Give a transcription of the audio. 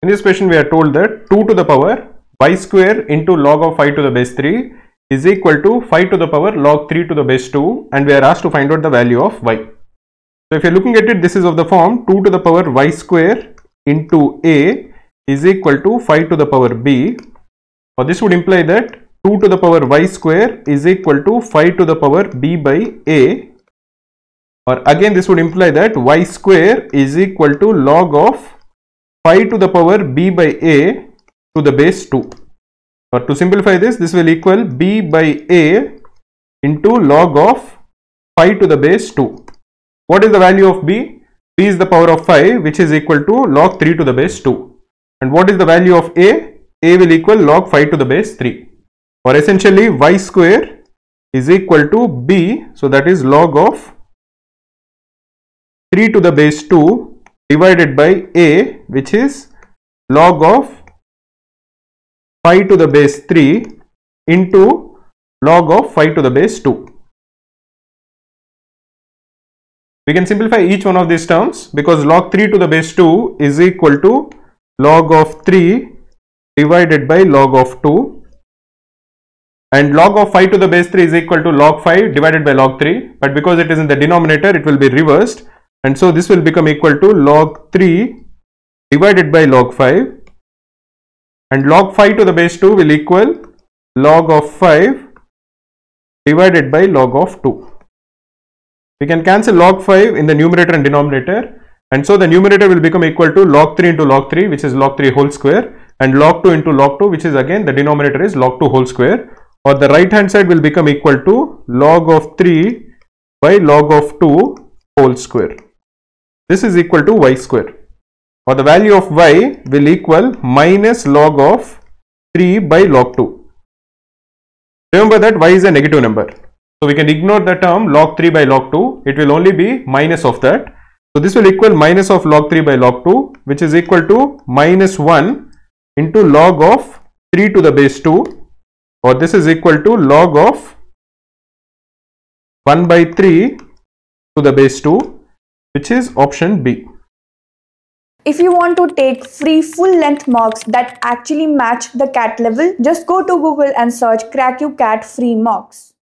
In this question we are told that 2 to the power y square into log of 5 to the base 3 is equal to 5 to the power log 3 to the base 2 and we are asked to find out the value of y. So if you are looking at it this is of the form 2 to the power y square into a is equal to 5 to the power b or this would imply that 2 to the power y square is equal to 5 to the power b by a or again this would imply that y square is equal to log of 5 to the power b by a to the base 2 or to simplify this this will equal b by a into log of 5 to the base 2 what is the value of b? b is the power of 5 which is equal to log 3 to the base 2 and what is the value of a? a will equal log 5 to the base 3 or essentially y square is equal to b so that is log of 3 to the base 2 divided by a which is log of 5 to the base 3 into log of 5 to the base 2. We can simplify each one of these terms because log 3 to the base 2 is equal to log of 3 divided by log of 2 and log of 5 to the base 3 is equal to log 5 divided by log 3 but because it is in the denominator it will be reversed and so this will become equal to log 3 divided by log 5 and log 5 to the base 2 will equal log of 5 divided by log of 2. We can cancel log 5 in the numerator and denominator and so the numerator will become equal to log 3 into log 3 which is log 3 whole square and log 2 into log 2 which is again the denominator is log 2 whole square or the right hand side will become equal to log of 3 by log of 2 whole square. This is equal to y square or the value of y will equal minus log of 3 by log 2. Remember that y is a negative number. So we can ignore the term log 3 by log 2. It will only be minus of that. So this will equal minus of log 3 by log 2 which is equal to minus 1 into log of 3 to the base 2 or this is equal to log of 1 by 3 to the base 2 which is option B. If you want to take free full length mocks that actually match the cat level, just go to Google and search Cracku Cat free mocks.